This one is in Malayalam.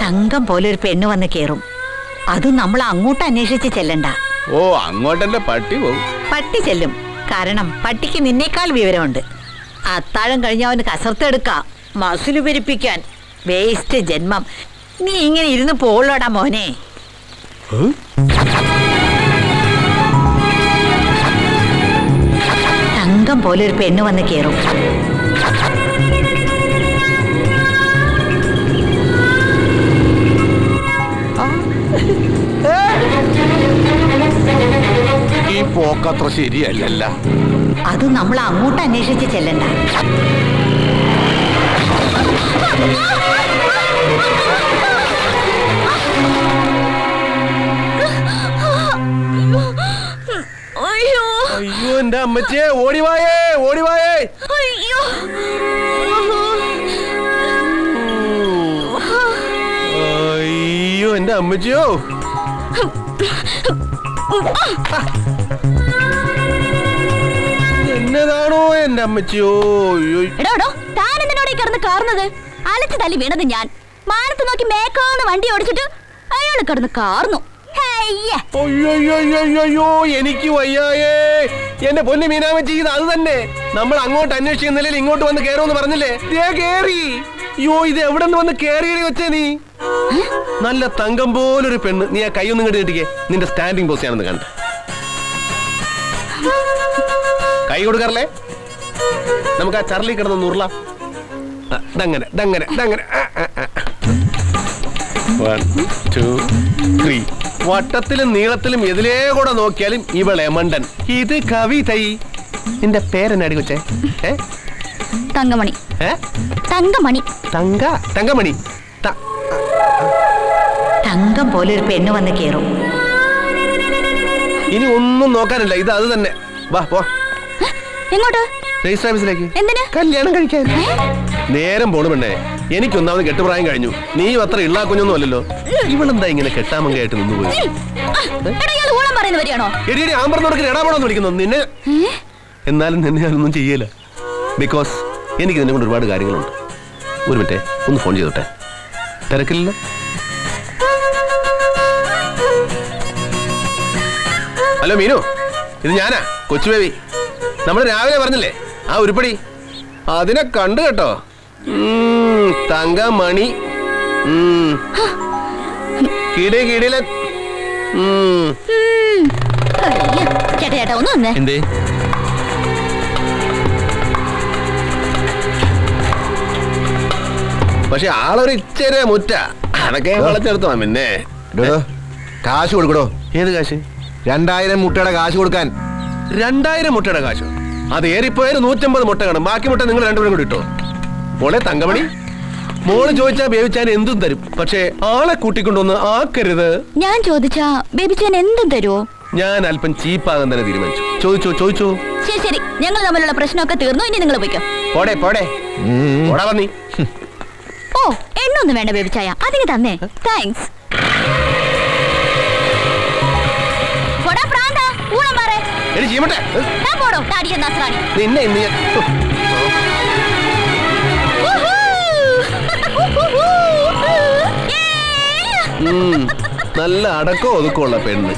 തങ്കം പോലെ ഒരു പെണ്ണ് വന്ന് കേറും. അതും നമ്മൾ അങ്ങോട്ട് അന്വേഷിച്ച് ചെല്ലണ്ട. ഓ അങ്ങോട്ടെന്റെ പട്ടി പോകും. പട്ടി ചെല്ലും. കാരണം പട്ടിക്ക് നിന്നേക്കാൾ വിവരമുണ്ട്. അത്താഴം കഴിഞ്ഞ അവന് കസർത്തെടുക്കാം. മസിൽ പെരിപ്പിക്കാൻ വേസ്റ്റ് ജന്മം. നീ ഇങ്ങനെ ഇരുന്ന് പോളോടാ മോനെ. തങ്കം പോലെ ഒരു പെണ്ണ് വന്ന് കേറും. ഈ ശരിയല്ല ശരിയല്ലല്ല അത് നമ്മൾ അങ്ങോട്ട് അന്വേഷിച്ച് ചെല്ലണ്ട. അയ്യോ. അയ്യോ എന്റെ അമ്മച്ചേ ഓടിവായേ ഓടിവായേ. അയ്യോ. അയ്യോ എന്റെ അമ്മച്ചിയോ. എന്റെ അമ്മച്ചിയോ? അയ്യോ. എടോ എടോ താൻ എന്തിനോടെ കിടന്ന് കാർന്നത് അലച്ചു തല്ലി വീണത് ഞാൻ. മാനത്ത് നോക്കി മേക്കാന്ന് വണ്ടി ഓടിച്ചിട്ട് അയാൾ കിടന്ന് കാർന്നു. അയ്യോ എനിക്ക് വയ്യായേ. എന്റെ പൊന്നു മീനാമച്ചി ഇത് അത് തന്നെ. നമ്മൾ അങ്ങോട്ട് അന്വേഷിക്കുന്ന നിലയിൽ ഇങ്ങോട്ട് വന്ന് കേറുമെന്ന് പറഞ്ഞില്ലേ? കേറി. അയ്യോ ഇത് എവിടെ നിന്ന് വന്ന് കേറിയടി വെച്ചേ നീ? നല്ല തങ്കം പോലൊരു പെണ്ണ്. നീ ആ കൈയൊന്നും കണ്ടു കിട്ടിക്കേ നിന്റെ സ്റ്റാൻഡിങ് പോസ്റ്റ് ആണെന്ന് കണ്ട കൈ കൊടുക്കാറില്ലേ? നമുക്ക് ആ ചർലി കിടന്ന് ഉരുള. ഡങ്ങനെ ഡങ്ങനെ ഡങ്ങനെ വൺ ടു ത്രീ വട്ടത്തിലും നീളത്തിലും എതിലേ കൂടെ നോക്കിയാലും ഇവളെ മണ്ടൻ. ഇത് കവിതൈ. നിന്റെ പേരെന്നാടി കൊച്ചേ? ഏ? തങ്കമണി. ഏ? തങ്കമണി. തങ്ക തങ്കമണി. തങ്കം പോലെ ഒരു പെണ്ണ് വന്ന് കേറും. ഇനി ഒന്നും നോക്കാനില്ല. ഇത് അത് തന്നെ. വാ പോ. എങ്ങോട്ട്? രജിസ്റ്റർ ഓഫീസിലേക്ക് എന്തിന്? കല്യാണം കഴിക്കാൻ. നേരം പോണു പെണ്ണേ. എനിക്കൊന്നാമത് കെട്ടുപ്രായം കഴിഞ്ഞു. നീ അത്ര ഇള്ളാ കുഞ്ഞൊന്നും അല്ലല്ലോ. ഇവളെന്താ ഇങ്ങനെ കെട്ടാമങ്കയായിട്ട് നിന്നുപോയി എടാ ഇടാപെടാന്ന് വിളിക്കുന്നു. നിന്നെ എന്നാലും നിന്നെ ഞാനൊന്നും ചെയ്യല. ബിക്കോസ് എനിക്ക് നിന്നെ കൊണ്ട് ഒരുപാട് കാര്യങ്ങളുണ്ട്. ഒരു മറ്റേ ഒന്ന് ഫോൺ ചെയ്തോട്ടെ. തിരക്കില്ല ഹലോ മീനു. ഇത് ഞാനാ കൊച്ചുബേബി നമ്മൾ രാവിലെ പറഞ്ഞില്ലേ? ആ ഉരുപ്പടി. അതിനെ കണ്ടു കേട്ടോ. തങ്ക തങ്കമണി. ഉം. കിടി കിടില ഉം. അയ്യ. ചേട്ടാ ചേട്ടാ ഒന്ന് വന്നേ. എന്തേ? പക്ഷെ ആളൊരു ഇച്ചിരി മുറ്റ. അതൊക്കെ വളച്ചെടുത്തോ പിന്നെ. കാശ് കൊടുക്കടോ. ഏത് കാശ്? രണ്ടായിരം മുട്ടയുടെ കാശ് കൊടുക്കാൻ. രണ്ടായിരം മുട്ടയുടെ കാശ്. അത് ഏറിപ്പോയാൽ നൂറ്റമ്പത് മുട്ട കാണും ബാക്കി മുട്ട നിങ്ങൾ രണ്ടുപേരും കൂടി ഇട്ടോ. മോളെ തങ്കമണി മോൾ ചോദിച്ചാ ബേബിച്ചാൻ എന്തും തരും. പക്ഷേ ആളെ കൂട്ടിക്കൊണ്ടൊന്ന് ആക്കരുത്. ഞാൻ ചോദിച്ചാ ബേബിച്ചാൻ എന്തും തരുമോ ഞാൻ അല്പം ചീപ്പാകാൻ തന്നെ തീരുമാനിച്ചു. ചോദിച്ചോ ചോദിച്ചോ? ശരി ശരി. ഞങ്ങൾ തമ്മിലുള്ള പ്രശ്നമൊക്കെ തീർന്നു. ഇനി നിങ്ങൾ പോയിക്കോ. പോടെ പോടെ. ഓ എണ്ണൊന്നും വേണ്ട ബേബിച്ചായ. അതിന് തന്നെ. താങ്ക്സ് നിന്നെ ഇന്ന്. നല്ല അടക്കോ ഒതുക്കമുള്ള പെണ്ണ്.